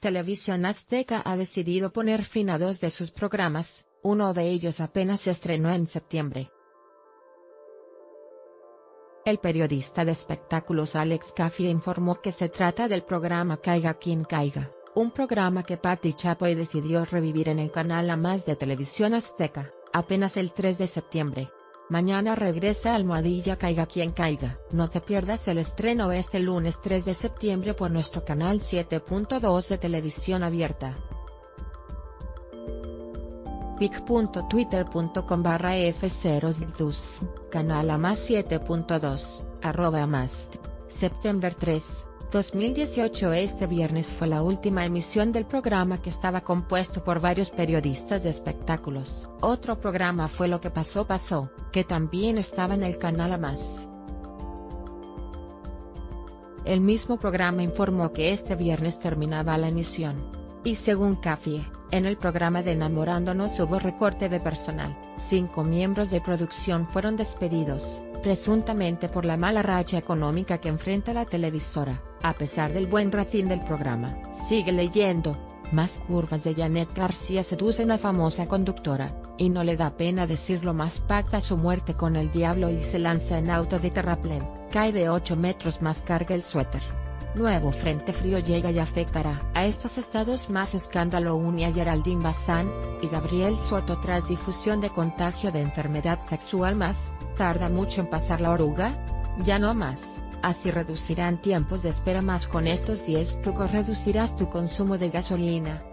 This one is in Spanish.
Televisión Azteca ha decidido poner fin a dos de sus programas, uno de ellos apenas se estrenó en septiembre. El periodista de espectáculos Alex Caffey informó que se trata del programa Caiga quien caiga, un programa que Patti Chapoy decidió revivir en el canal A Más de Televisión Azteca, apenas el 3 de septiembre. Mañana regresa Almohadilla Caiga quien caiga. No te pierdas el estreno este lunes 3 de septiembre por nuestro canal 7.2 de televisión abierta pic.twitter.com barra f0 canal a más 7.2, arroba más. September 3, 2018 Este viernes fue la última emisión del programa que estaba compuesto por varios periodistas de espectáculos. Otro programa fue Lo que pasó pasó, que también estaba en el canal a más. El mismo programa informó que este viernes terminaba la emisión. Y según Café, en el programa de Enamorándonos hubo recorte de personal, cinco miembros de producción fueron despedidos, presuntamente por la mala racha económica que enfrenta la televisora, a pesar del buen rating del programa. Sigue leyendo, más curvas de Janet García seducen a famosa conductora, y no le da pena decirlo más pacta su muerte con el diablo y se lanza en auto de terraplén, cae de 8 metros más carga el suéter. Nuevo frente frío llega y afectará a estos estados más escándalo une a Geraldine Bazán, y Gabriel Soto tras difusión de contagio de enfermedad sexual más, ¿tarda mucho en pasar la oruga? Ya no más, así reducirán tiempos de espera más con estos 10 trucos reducirás tu consumo de gasolina.